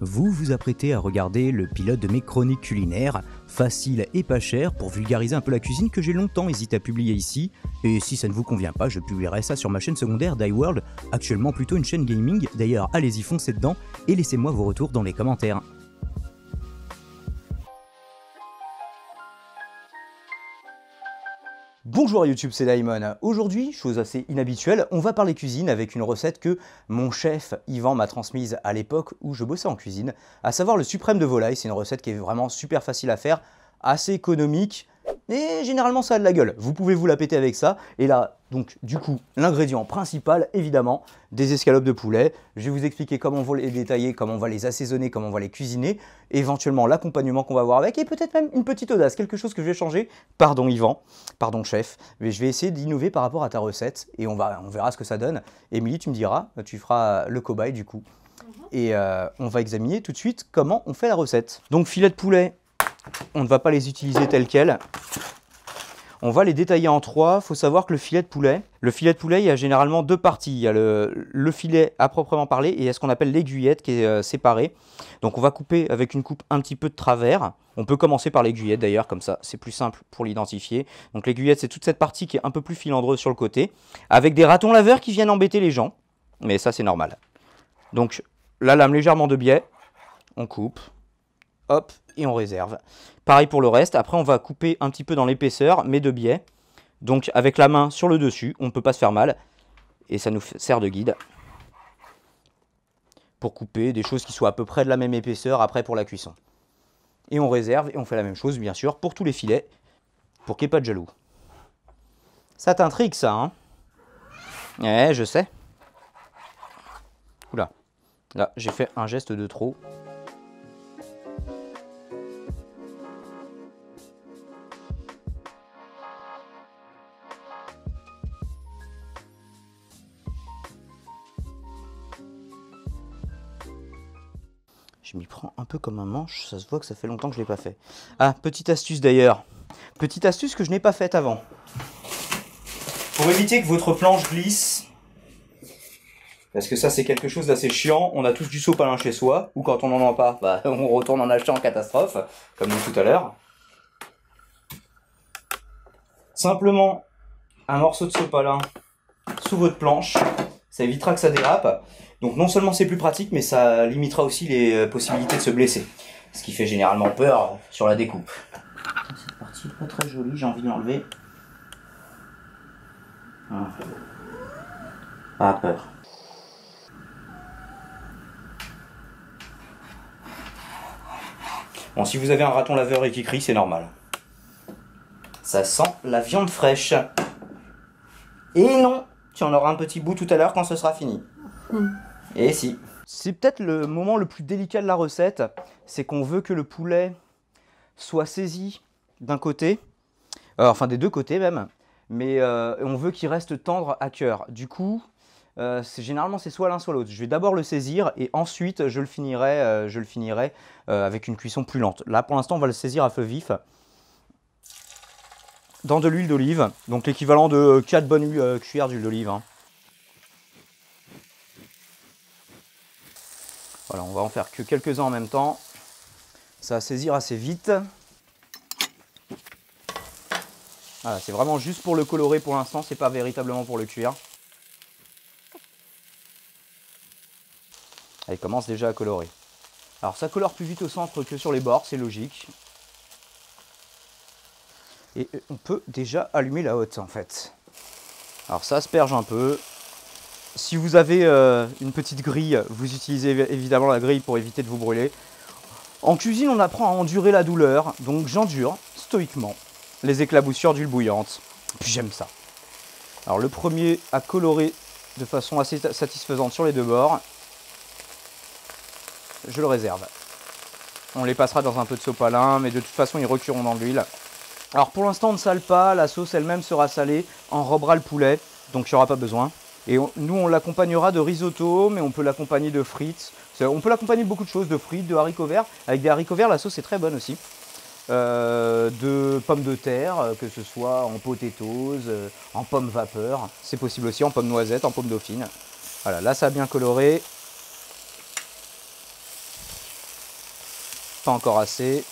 Vous vous apprêtez à regarder le pilote de mes chroniques culinaires, facile et pas cher pour vulgariser un peu la cuisine que j'ai longtemps hésité à publier ici, et si ça ne vous convient pas, je publierai ça sur ma chaîne secondaire d'iWorld, actuellement plutôt une chaîne gaming, d'ailleurs allez-y foncez dedans et laissez-moi vos retours dans les commentaires. Bonjour YouTube, c'est Daimon. Aujourd'hui, chose assez inhabituelle, on va parler cuisine avec une recette que mon chef Yvan m'a transmise à l'époque où je bossais en cuisine, à savoir le suprême de volaille. C'est une recette qui est vraiment super facile à faire, assez économique, et généralement ça a de la gueule. Vous pouvez vous la péter avec ça. Et là, donc du coup, l'ingrédient principal, évidemment, des escalopes de poulet. Je vais vous expliquer comment on va les détailler, comment on va les assaisonner, comment on va les cuisiner, éventuellement l'accompagnement qu'on va avoir avec, et peut-être même une petite audace, quelque chose que je vais changer. Pardon Yvan, pardon chef, mais je vais essayer d'innover par rapport à ta recette, et on, va, on verra ce que ça donne. Émilie, tu me diras, tu feras le cobaye du coup. Et euh, on va examiner tout de suite comment on fait la recette. Donc filet de poulet, on ne va pas les utiliser tels quels. On va les détailler en trois. Il faut savoir que le filet de poulet, le filet de poulet, il y a généralement deux parties. Il y a le, filet à proprement parler et il y a ce qu'on appelle l'aiguillette qui est euh, séparée. Donc on va couper avec une coupe un petit peu de travers. On peut commencer par l'aiguillette d'ailleurs, comme ça c'est plus simple pour l'identifier. Donc l'aiguillette c'est toute cette partie qui est un peu plus filandreuse sur le côté, avec des ratons laveurs qui viennent embêter les gens. Mais ça c'est normal. Donc la lame légèrement de biais, on coupe, hop, et on réserve. Pareil pour le reste, après on va couper un petit peu dans l'épaisseur, mais de biais. Donc avec la main sur le dessus, on ne peut pas se faire mal, et ça nous sert de guide. Pour couper des choses qui soient à peu près de la même épaisseur après pour la cuisson. Et on réserve, et on fait la même chose bien sûr pour tous les filets, pour qu'il n'y ait pas de jaloux. Ça t'intrigue ça, hein? Eh, je sais. Oula, là j'ai fait un geste de trop. Je m'y prends un peu comme un manche, ça se voit que ça fait longtemps que je ne l'ai pas fait. Ah, petite astuce d'ailleurs. Petite astuce que je n'ai pas faite avant. Pour éviter que votre planche glisse, parce que ça c'est quelque chose d'assez chiant, on a tous du sopalin chez soi, ou quand on n'en a pas, bah, on retourne en acheter en catastrophe, comme dit tout à l'heure. Simplement un morceau de sopalin sous votre planche, ça évitera que ça dérape. Donc non seulement c'est plus pratique, mais ça limitera aussi les euh, possibilités de se blesser. Ce qui fait généralement peur sur la découpe. Cette partie n'est pas très jolie, j'ai envie de l'enlever. Ah. Pas peur. Bon, si vous avez un raton laveur et qui crie, c'est normal. Ça sent la viande fraîche. Et non, tu en auras un petit bout tout à l'heure quand ce sera fini. Hmm. Et si. C'est peut-être le moment le plus délicat de la recette, c'est qu'on veut que le poulet soit saisi d'un côté, euh, enfin des deux côtés même, mais euh, on veut qu'il reste tendre à cœur. Du coup, euh, généralement c'est soit l'un soit l'autre. Je vais d'abord le saisir et ensuite je le finirai, je le finirai avec une cuisson plus lente. Là pour l'instant on va le saisir à feu vif dans de l'huile d'olive, donc l'équivalent de 4 bonnes cuillères d'huile d'olive. Hein. On va en faire que quelques-uns en même temps. Ça va saisir assez vite. Voilà, c'est vraiment juste pour le colorer pour l'instant, c'est pas véritablement pour le cuire. Elle commence déjà à colorer. Alors ça colore plus vite au centre que sur les bords, c'est logique. Et on peut déjà allumer la haute en fait. Alors ça asperge un peu, si vous avez euh, une petite grille, vous utilisez évidemment la grille pour éviter de vous brûler. En cuisine, on apprend à endurer la douleur, donc j'endure stoïquement les éclaboussures d'huile bouillante. Puis j'aime ça. Alors le premier à colorer de façon assez satisfaisante sur les deux bords, je le réserve. On les passera dans un peu de sopalin, mais de toute façon ils recueront dans l'huile. Alors pour l'instant on ne sale pas, la sauce elle-même sera salée, enrobera le poulet, donc il n'y aura pas besoin. Et nous, on l'accompagnera de risotto, mais on peut l'accompagner de frites. On peut l'accompagner de beaucoup de choses, de frites, de haricots verts. Avec des haricots verts, la sauce est très bonne aussi. Euh, de pommes de terre, euh, que ce soit en potatoes, euh, en pommes vapeur. C'est possible aussi en pommes noisettes, en pommes dauphines. Voilà, là ça a bien coloré. pas encore assez.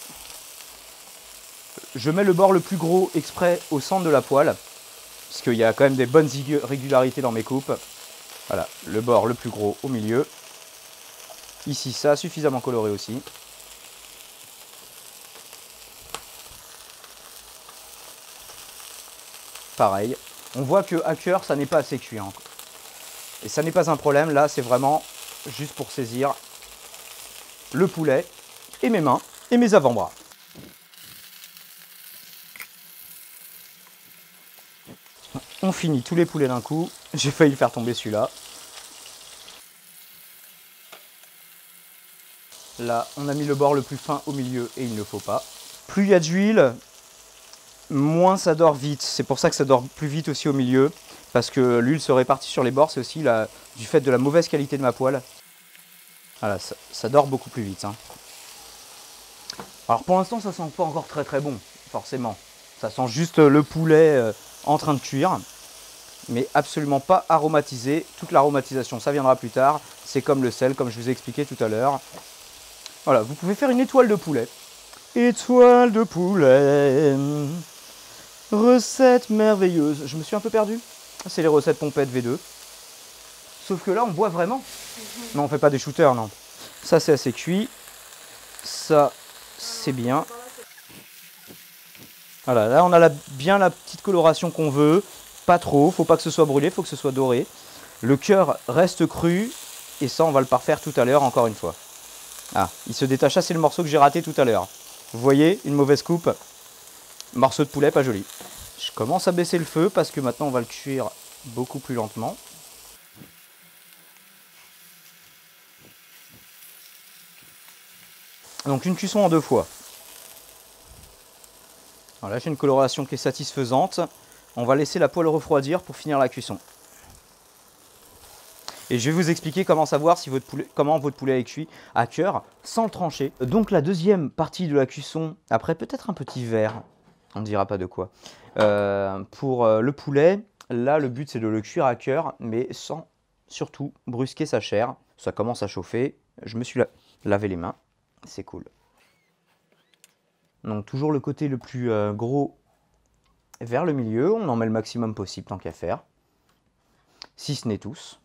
Je mets le bord le plus gros exprès au centre de la poêle, parce qu'il y a quand même des bonnes régularités dans mes coupes. Voilà, le bord le plus gros au milieu. Ici, ça, suffisamment coloré aussi. Pareil. On voit que à cœur, ça n'est pas assez cuit. Hein. Et ça n'est pas un problème. Là, c'est vraiment juste pour saisir le poulet et mes mains et mes avant-bras. On finit tous les poulets d'un coup. J'ai failli faire tomber celui-là. Là, on a mis le bord le plus fin au milieu et il ne faut pas. Plus il y a d'huile, moins ça dort vite. C'est pour ça que ça dort plus vite aussi au milieu. Parce que l'huile se répartit sur les bords, c'est aussi du fait de la mauvaise qualité de ma poêle. Voilà, ça, dort beaucoup plus vite. Hein. Alors pour l'instant, ça sent pas encore très très bon, forcément. Ça sent juste le poulet euh, en train de cuire, mais absolument pas aromatisé. Toute l'aromatisation, ça viendra plus tard. C'est comme le sel, comme je vous ai expliqué tout à l'heure. Voilà, vous pouvez faire une étoile de poulet. Étoile de poulet. Recette merveilleuse. Je me suis un peu perdu. C'est les recettes pompettes V2. Sauf que là, on boit vraiment. Mhm. Non, on fait pas des shooters, non. Ça, c'est assez cuit. Ça, c'est bien. Voilà, là, on a bien la petite coloration qu'on veut. Pas trop, faut pas que ce soit brûlé, faut que ce soit doré. Le cœur reste cru. Et ça, on va le parfaire tout à l'heure, encore une fois. Ah, il se détacha, c'est le morceau que j'ai raté tout à l'heure. Vous voyez, une mauvaise coupe. Morceau de poulet, pas joli. Je commence à baisser le feu parce que maintenant on va le cuire beaucoup plus lentement. Donc une cuisson en deux fois. Voilà, j'ai une coloration qui est satisfaisante. On va laisser la poêle refroidir pour finir la cuisson. Et je vais vous expliquer comment savoir si votre poulet, comment votre poulet est cuit à cœur sans le trancher. Donc la deuxième partie de la cuisson, après peut-être un petit verre, on ne dira pas de quoi. Euh, pour euh, le poulet, là le but c'est de le cuire à cœur, mais sans surtout brusquer sa chair. Ça commence à chauffer, je me suis lavé les mains, c'est cool. Donc toujours le côté le plus euh, gros vers le milieu, on en met le maximum possible tant qu'à faire. Si ce n'est tous.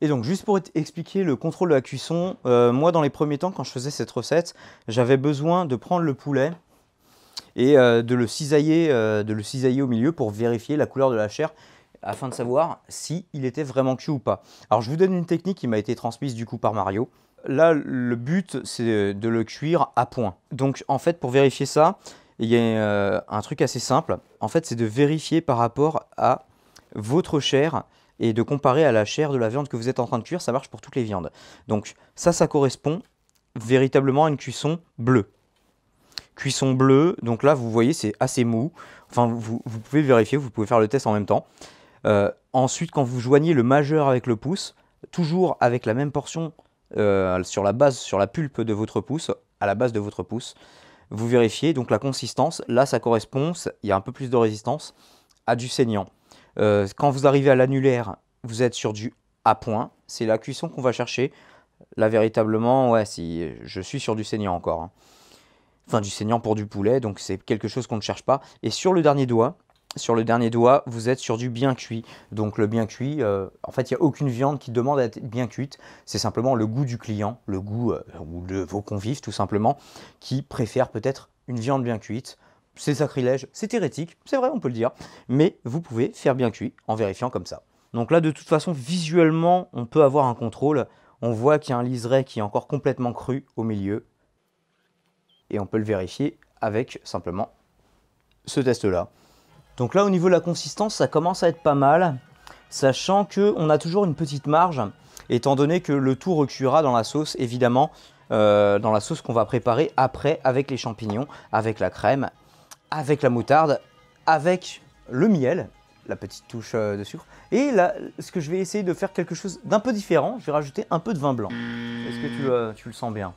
Et donc, juste pour expliquer le contrôle de la cuisson, moi, dans les premiers temps, quand je faisais cette recette, j'avais besoin de prendre le poulet et euh, de, le cisailler, euh, de le cisailler au milieu pour vérifier la couleur de la chair afin de savoir si il était vraiment cuit ou pas. Alors je vous donne une technique qui m'a été transmise du coup par Mario. Là, le but, c'est de le cuire à point. Donc en fait, pour vérifier ça, il y a euh, un truc assez simple. En fait, c'est de vérifier par rapport à votre chair et de comparer à la chair de la viande que vous êtes en train de cuire. Ça marche pour toutes les viandes. Donc ça, ça correspond véritablement à une cuisson bleue cuisson bleue. Donc là, vous voyez, c'est assez mou. Enfin, vous, pouvez vérifier, vous pouvez faire le test en même temps. Euh, ensuite, quand vous joignez le majeur avec le pouce, toujours avec la même portion euh, sur la base, sur la pulpe de votre pouce, à la base de votre pouce, vous vérifiez donc la consistance. Là, ça correspond, il y a un peu plus de résistance à du saignant. Euh, quand vous arrivez à l'annulaire, vous êtes sur du à point. C'est la cuisson qu'on va chercher. Là, véritablement, ouais, si je suis sur du saignant encore. Hein enfin du saignant pour du poulet, donc c'est quelque chose qu'on ne cherche pas. Et sur le dernier doigt, sur le dernier doigt, vous êtes sur du bien cuit. Donc le bien cuit, euh, en fait, il n'y a aucune viande qui demande à être bien cuite. C'est simplement le goût du client, le goût euh, ou de vos convives tout simplement, qui préfèrent peut-être une viande bien cuite. C'est sacrilège, c'est hérétique, c'est vrai, on peut le dire. Mais vous pouvez faire bien cuit en vérifiant comme ça. Donc là, de toute façon, visuellement, on peut avoir un contrôle. On voit qu'il y a un liseré qui est encore complètement cru au milieu et on peut le vérifier avec simplement ce test-là. Donc là, au niveau de la consistance, ça commence à être pas mal, sachant qu'on a toujours une petite marge, étant donné que le tout recuira dans la sauce, évidemment, euh, dans la sauce qu'on va préparer après avec les champignons, avec la crème, avec la moutarde, avec le miel, la petite touche euh, de sucre. Et là, ce que je vais essayer de faire quelque chose d'un peu différent, je vais rajouter un peu de vin blanc. Est-ce que tu le sens bien?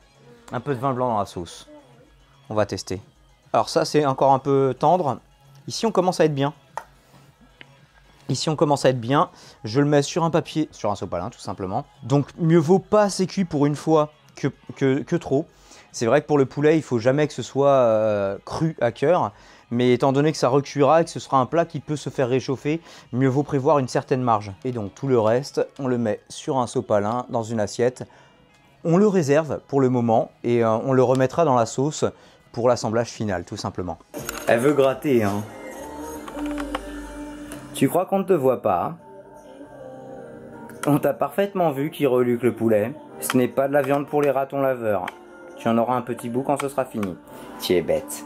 Un peu de vin blanc dans la sauce. On va tester. Alors ça, c'est encore un peu tendre. Ici, on commence à être bien. Ici, on commence à être bien. Je le mets sur un papier, sur un sopalin, tout simplement. Donc, mieux vaut pas assez cuit pour une fois que, trop. C'est vrai que pour le poulet, il faut jamais que ce soit euh, cru à cœur. Mais étant donné que ça recuira et que ce sera un plat qui peut se faire réchauffer, mieux vaut prévoir une certaine marge. Et donc tout le reste, on le met sur un sopalin, dans une assiette. On le réserve pour le moment et euh, on le remettra dans la sauce pour l'assemblage final, tout simplement. Elle veut gratter, hein. Tu crois qu'on ne te voit pas? On t'a parfaitement vu qui reluque le poulet. Ce n'est pas de la viande pour les ratons laveurs. Tu en auras un petit bout quand ce sera fini. Tu es bête.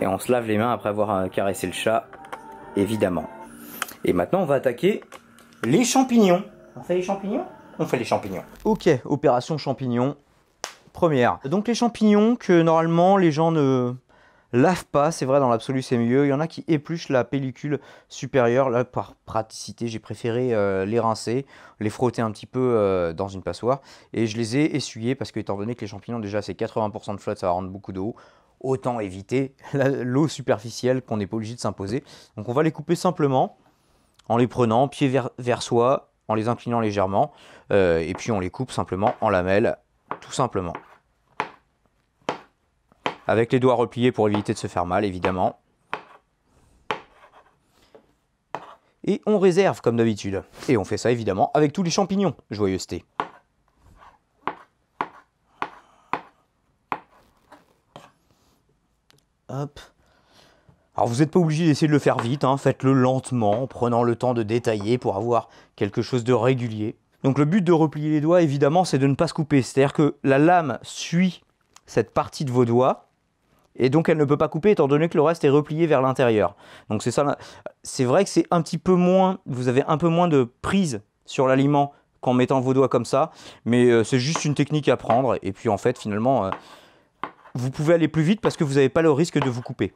Et on se lave les mains après avoir euh, caressé le chat, évidemment. Et maintenant, on va attaquer les champignons. On fait les champignons? On fait les champignons. Ok, opération champignons. Donc les champignons que normalement les gens ne lavent pas, c'est vrai dans l'absolu c'est mieux. Il y en a qui épluchent la pellicule supérieure. Là par praticité j'ai préféré euh, les rincer, les frotter un petit peu euh, dans une passoire. Et je les ai essuyés parce que étant donné que les champignons déjà c'est 80% de flotte, ça va rendre beaucoup d'eau autant éviter l'eau superficielle qu'on n'est pas obligé de s'imposer. Donc on va les couper simplement en les prenant pied vers, soi, en les inclinant légèrement, euh, et puis on les coupe simplement en lamelles, tout simplement. Avec les doigts repliés pour éviter de se faire mal, évidemment. Et on réserve comme d'habitude. Et on fait ça évidemment avec tous les champignons, joyeuseté. Alors vous n'êtes pas obligé d'essayer de le faire vite, hein. faites-le lentement, en prenant le temps de détailler pour avoir quelque chose de régulier. Donc le but de replier les doigts, évidemment, c'est de ne pas se couper. C'est-à-dire que la lame suit cette partie de vos doigts, et donc elle ne peut pas couper étant donné que le reste est replié vers l'intérieur. Donc c'est ça. C'est vrai que c'est un petit peu moins, vous avez un peu moins de prise sur l'aliment qu'en mettant vos doigts comme ça, mais euh, c'est juste une technique à prendre. Et puis en fait, finalement, euh, vous pouvez aller plus vite parce que vous n'avez pas le risque de vous couper.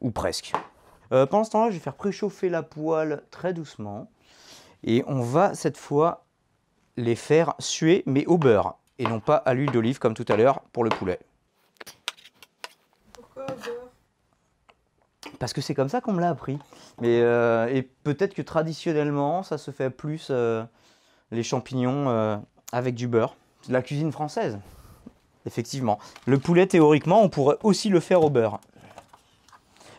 Ou presque. Euh, pendant ce temps-là, je vais faire préchauffer la poêle très doucement. Et on va cette fois les faire suer, mais au beurre. Et non pas à l'huile d'olive comme tout à l'heure pour le poulet. Pourquoi au beurre Parce que c'est comme ça qu'on me l'a appris. Mais, euh, et peut-être que traditionnellement, ça se fait plus euh, les champignons avec du beurre. C'est la cuisine française. Effectivement. Le poulet, théoriquement, on pourrait aussi le faire au beurre.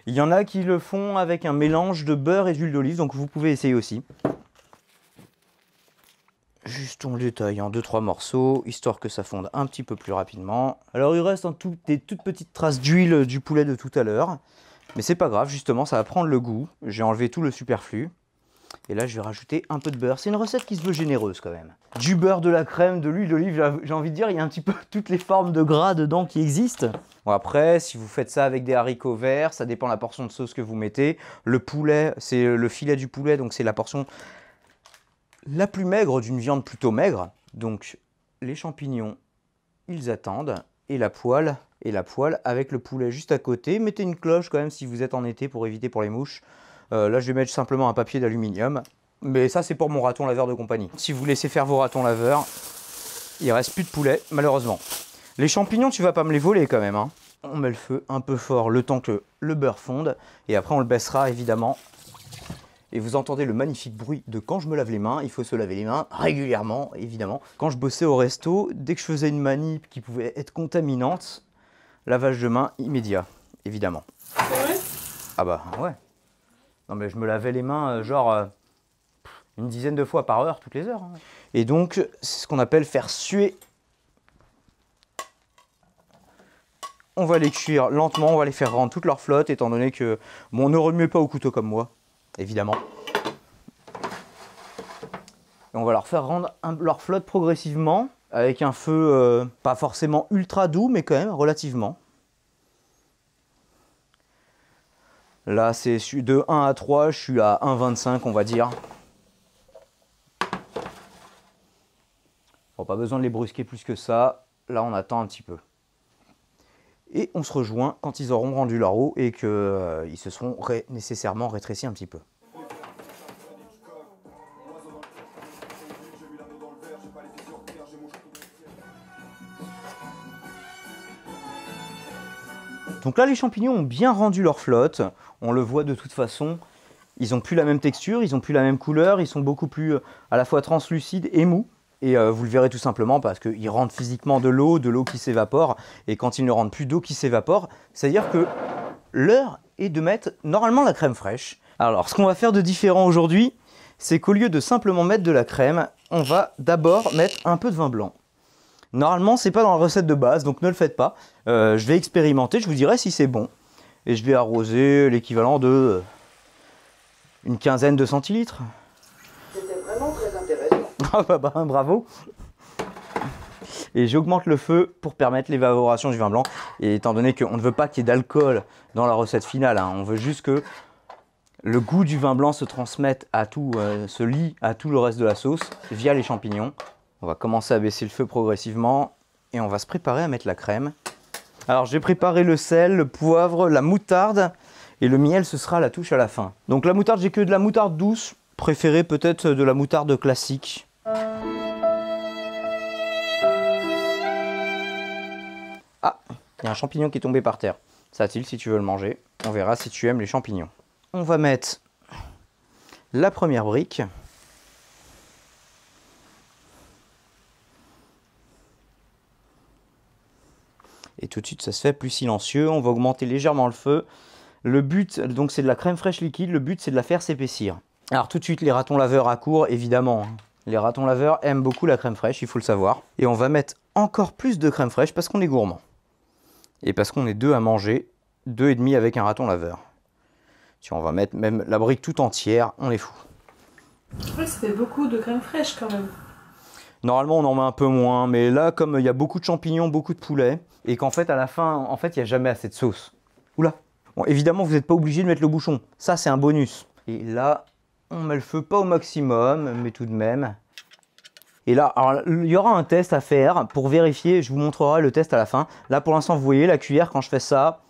Il y en a qui le font avec un mélange de beurre et d'huile d'olive, donc vous pouvez essayer aussi. Juste on le détaille en 2-3 morceaux, histoire que ça fonde un petit peu plus rapidement. Alors il reste des toutes petites traces d'huile du poulet de tout à l'heure. Mais c'est pas grave, justement, ça va prendre le goût. J'ai enlevé tout le superflu. Et là, je vais rajouter un peu de beurre. C'est une recette qui se veut généreuse quand même. Du beurre, de la crème, de l'huile d'olive, j'ai envie de dire, il y a un petit peu toutes les formes de gras dedans qui existent. Bon après, si vous faites ça avec des haricots verts, ça dépend de la portion de sauce que vous mettez. Le poulet, c'est le filet du poulet, donc c'est la portion la plus maigre d'une viande plutôt maigre. Donc les champignons, ils attendent. Et la poêle, et la poêle avec le poulet juste à côté. Mettez une cloche quand même si vous êtes en été pour éviter pour les mouches. Euh, là, je vais mettre simplement un papier d'aluminium. Mais ça, c'est pour mon raton laveur de compagnie. Si vous laissez faire vos ratons laveurs, il reste plus de poulet, malheureusement. Les champignons, tu vas pas me les voler quand même. Hein. On met le feu un peu fort le temps que le beurre fonde. Et après, on le baissera évidemment. Et vous entendez le magnifique bruit de quand je me lave les mains. Il faut se laver les mains régulièrement, évidemment. Quand je bossais au resto, dès que je faisais une manip qui pouvait être contaminante, lavage de mains immédiat, évidemment. Ah bah ouais. Non, mais je me lavais les mains, euh, genre, euh, une dizaine de fois par heure, toutes les heures. Hein. Et donc, c'est ce qu'on appelle faire suer. On va les cuire lentement, on va les faire rendre toute leur flotte, étant donné que, bon, ne remuez pas au couteau comme moi, évidemment. on va leur faire rendre leur flotte progressivement, avec un feu euh, pas forcément ultra doux, mais quand même relativement. Là, c'est de 1 à 3, je suis à 1,25 on va dire. Bon, pas besoin de les brusquer plus que ça. Là, on attend un petit peu. Et on se rejoint quand ils auront rendu leur eau et qu'ils euh, se seront nécessairement rétrécis un petit peu. Donc là, les champignons ont bien rendu leur flotte. On le voit de toute façon. Ils n'ont plus la même texture, ils n'ont plus la même couleur, ils sont beaucoup plus euh, à la fois translucides et mous. Et euh, vous le verrez tout simplement parce qu'il rentre physiquement de l'eau, de l'eau qui s'évapore. Et quand il ne rentre plus d'eau qui s'évapore, c'est-à-dire que l'heure est de mettre normalement la crème fraîche. Alors, ce qu'on va faire de différent aujourd'hui, c'est qu'au lieu de simplement mettre de la crème, on va d'abord mettre un peu de vin blanc. Normalement, c'est pas dans la recette de base, donc ne le faites pas. Euh, je vais expérimenter, je vous dirai si c'est bon. Et je vais arroser l'équivalent de euh, une quinzaine de centilitres. C'était vraiment très intéressant. Ah bah, bah, bravo Et j'augmente le feu pour permettre l'évaporation du vin blanc. Et étant donné qu'on ne veut pas qu'il y ait d'alcool dans la recette finale, hein, on veut juste que le goût du vin blanc se transmette à tout, euh, se lie à tout le reste de la sauce via les champignons. On va commencer à baisser le feu progressivement et on va se préparer à mettre la crème. Alors j'ai préparé le sel, le poivre, la moutarde et le miel ce sera la touche à la fin. Donc la moutarde j'ai que de la moutarde douce, préférée peut-être de la moutarde classique. Ah, il y a un champignon qui est tombé par terre. Ça a-t-il si tu veux le manger? On verra si tu aimes les champignons. On va mettre la première brique. Et tout de suite, ça se fait plus silencieux. On va augmenter légèrement le feu. Le but, donc, c'est de la crème fraîche liquide. Le but, c'est de la faire s'épaissir. Alors, tout de suite, les ratons laveurs à court, évidemment. hein. Les ratons laveurs aiment beaucoup la crème fraîche, il faut le savoir. Et on va mettre encore plus de crème fraîche parce qu'on est gourmand. Et parce qu'on est deux à manger, deux et demi avec un raton laveur. Tiens, on va mettre même la brique tout entière, on est fou. Que ça fait beaucoup de crème fraîche quand même. Normalement, on en met un peu moins, mais là, comme il y a beaucoup de champignons, beaucoup de poulet, et qu'en fait, à la fin, en fait, il n'y a jamais assez de sauce. Oula Bon, évidemment, vous n'êtes pas obligé de mettre le bouchon. Ça, c'est un bonus. Et là, on met le feu pas au maximum, mais tout de même. Et là, il y aura un test à faire pour vérifier. Je vous montrerai le test à la fin. Là, pour l'instant, vous voyez la cuillère, quand je fais ça,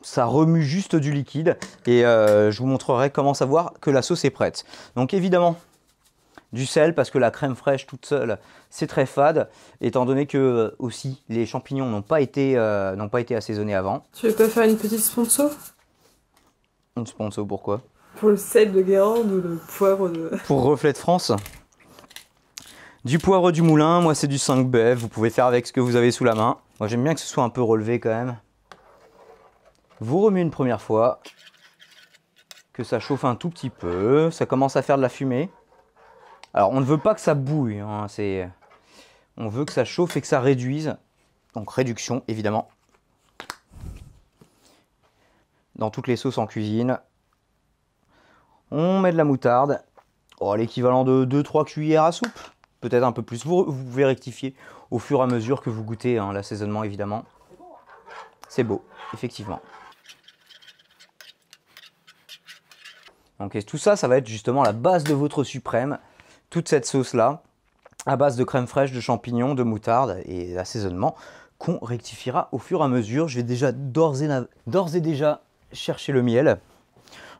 ça remue juste du liquide. Et euh, je vous montrerai comment savoir que la sauce est prête. Donc, évidemment, du sel parce que la crème fraîche toute seule c'est très fade étant donné que euh, aussi les champignons n'ont pas été euh, n'ont pas été assaisonnés avant. Tu veux pas faire une petite sponsor? Une sponsor pourquoi? Pour le sel de Guérande ou le poivre de. Pour Reflet de France. Du poivre du moulin, moi c'est du 5 bev, vous pouvez faire avec ce que vous avez sous la main. Moi j'aime bien que ce soit un peu relevé quand même. Vous remuez une première fois, que ça chauffe un tout petit peu, ça commence à faire de la fumée. Alors on ne veut pas que ça bouille, hein, c'est... on veut que ça chauffe et que ça réduise. Donc réduction évidemment. Dans toutes les sauces en cuisine. On met de la moutarde. Oh, l'équivalent de 2-3 cuillères à soupe. Peut-être un peu plus. Vous, vous pouvez rectifier au fur et à mesure que vous goûtez hein, l'assaisonnement évidemment. C'est beau, effectivement. Donc tout ça, ça va être justement la base de votre suprême. Toute cette sauce-là, à base de crème fraîche, de champignons, de moutarde et d'assaisonnement, qu'on rectifiera au fur et à mesure. Je vais déjà d'ores et, déjà chercher le miel.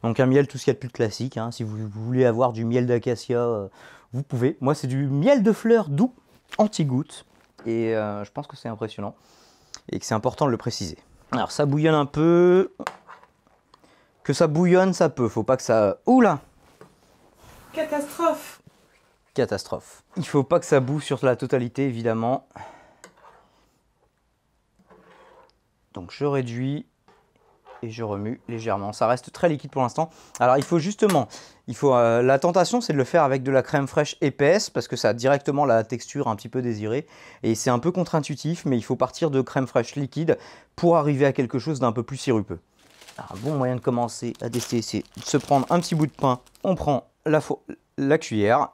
Donc un miel tout ce qu'il y a de plus classique. hein. Si vous, vous voulez avoir du miel d'acacia, euh, vous pouvez. Moi, c'est du miel de fleurs doux, anti-goutte. Et euh, je pense que c'est impressionnant. Et que c'est important de le préciser. Alors ça bouillonne un peu. Que ça bouillonne, ça peut. Faut pas que ça... Oula Catastrophe Il faut pas que ça boue sur la totalité, évidemment. Donc je réduis et je remue légèrement. Ça reste très liquide pour l'instant. Alors il faut justement, il faut, euh, la tentation c'est de le faire avec de la crème fraîche épaisse parce que ça a directement la texture un petit peu désirée. Et c'est un peu contre-intuitif, mais il faut partir de crème fraîche liquide pour arriver à quelque chose d'un peu plus sirupeux. Alors, un bon moyen de commencer à tester, c'est de se prendre un petit bout de pain. On prend la, la cuillère,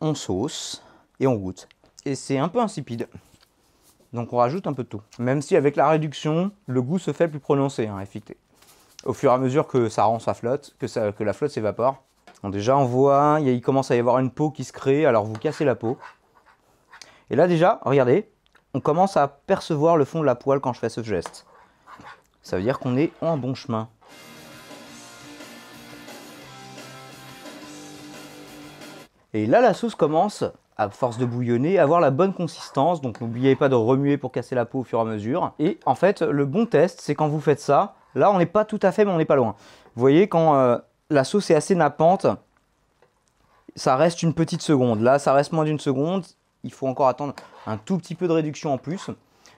on sauce et on goûte. Et c'est un peu insipide. Donc on rajoute un peu de tout. Même si avec la réduction, le goût se fait plus prononcé, hein, effectivement. Au fur et à mesure que ça rend sa flotte, que, la flotte s'évapore. Déjà on voit, il commence à y avoir une peau qui se crée, alors vous cassez la peau. Et là déjà, regardez, on commence à percevoir le fond de la poêle quand je fais ce geste. Ça veut dire qu'on est en bon chemin. Et là, la sauce commence, à force de bouillonner, à avoir la bonne consistance. Donc n'oubliez pas de remuer pour casser la peau au fur et à mesure. Et en fait, le bon test, c'est quand vous faites ça. Là, on n'est pas tout à fait, mais on n'est pas loin. Vous voyez, quand euh, la sauce est assez nappante, ça reste une petite seconde. Là, ça reste moins d'une seconde. Il faut encore attendre un tout petit peu de réduction en plus.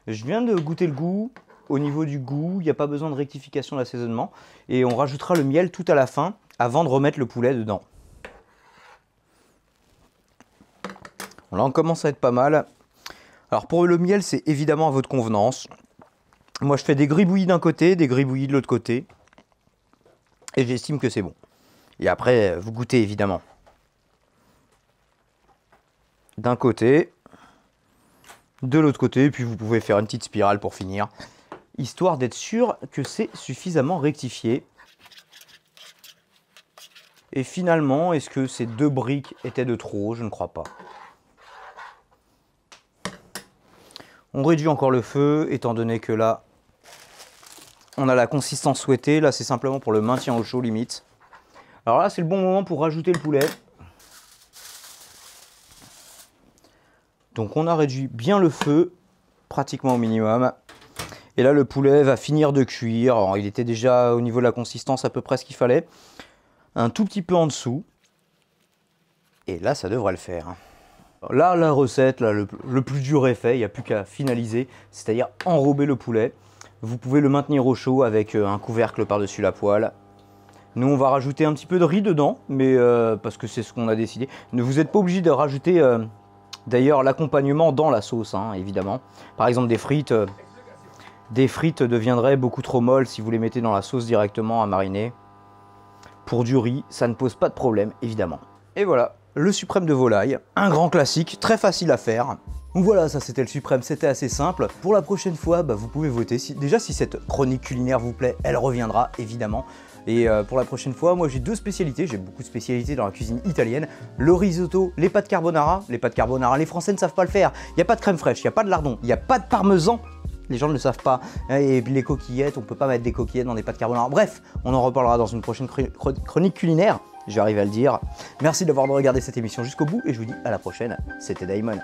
Je viens de goûter le goût. Au niveau du goût, il n'y a pas besoin de rectification d'assaisonnement. Et on rajoutera le miel tout à la fin avant de remettre le poulet dedans. Là, on commence à être pas mal. Alors pour le miel, c'est évidemment à votre convenance. Moi, je fais des gribouillis d'un côté, des gribouillis de l'autre côté. Et j'estime que c'est bon. Et après, vous goûtez évidemment. D'un côté, de l'autre côté, puis vous pouvez faire une petite spirale pour finir. Histoire d'être sûr que c'est suffisamment rectifié. Et finalement, est-ce que ces deux briques étaient de trop Je ne crois pas. On réduit encore le feu, étant donné que là, on a la consistance souhaitée. Là, c'est simplement pour le maintien au chaud, limite. Alors là, c'est le bon moment pour rajouter le poulet. Donc on a réduit bien le feu, pratiquement au minimum. Et là, le poulet va finir de cuire. il était déjà au niveau de la consistance à peu près ce qu'il fallait. Un tout petit peu en dessous. Et là, ça devrait le faire. Là, la recette, le, plus dur est fait, il n'y a plus qu'à finaliser, c'est-à-dire enrober le poulet. Vous pouvez le maintenir au chaud avec euh, un couvercle par-dessus la poêle. Nous, on va rajouter un petit peu de riz dedans, mais euh, parce que c'est ce qu'on a décidé. Ne vous êtes pas obligé de rajouter euh, d'ailleurs l'accompagnement dans la sauce, hein, évidemment. Par exemple, des frites. des frites deviendraient beaucoup trop molles si vous les mettez dans la sauce directement à mariner. Pour du riz, ça ne pose pas de problème, évidemment. Et voilà, le suprême de volaille, un grand classique, très facile à faire. Voilà, ça c'était le suprême, c'était assez simple. Pour la prochaine fois, bah, vous pouvez voter. déjà, si cette chronique culinaire vous plaît, elle reviendra évidemment. Et euh, pour la prochaine fois, moi j'ai deux spécialités, j'ai beaucoup de spécialités dans la cuisine italienne. Le risotto, les pâtes carbonara. Les pâtes carbonara, les Français ne savent pas le faire. Il n'y a pas de crème fraîche, il n'y a pas de lardon, il n'y a pas de parmesan. Les gens ne le savent pas. Et les coquillettes, on peut pas mettre des coquillettes dans des pâtes carbonara. Bref, on en reparlera dans une prochaine chronique culinaire arriver à le dire. Merci d'avoir regardé cette émission jusqu'au bout et je vous dis à la prochaine. C'était Daimon.